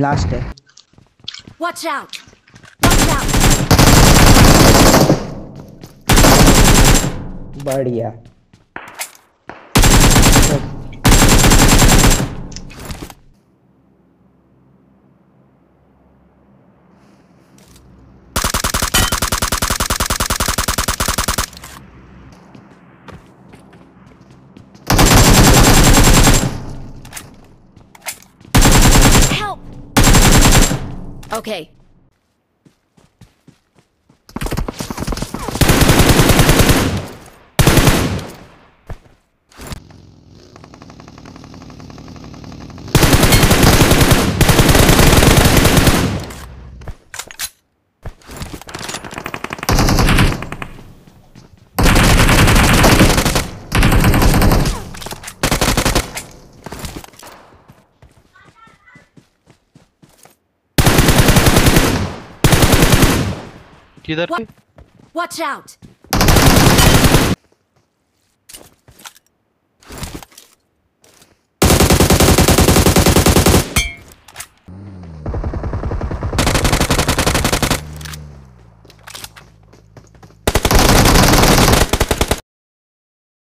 Last है watch out watch out बढ़िया। Okay. किधर What? Watch out!